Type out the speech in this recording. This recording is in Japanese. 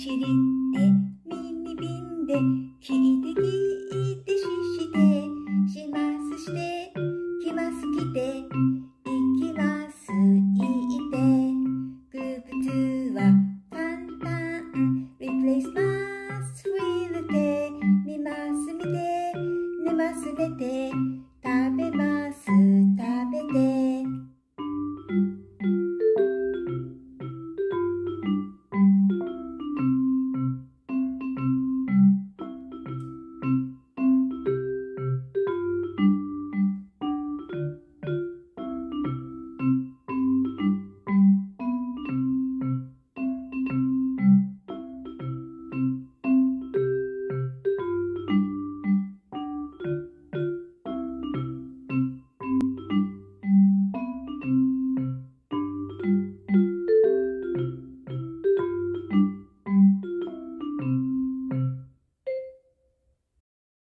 ちりってびんで聞いて聞いてししてしますしてきますきていきますいって。グープ2は簡単。リプレイスます。ウィれてみますみて寝ます寝て。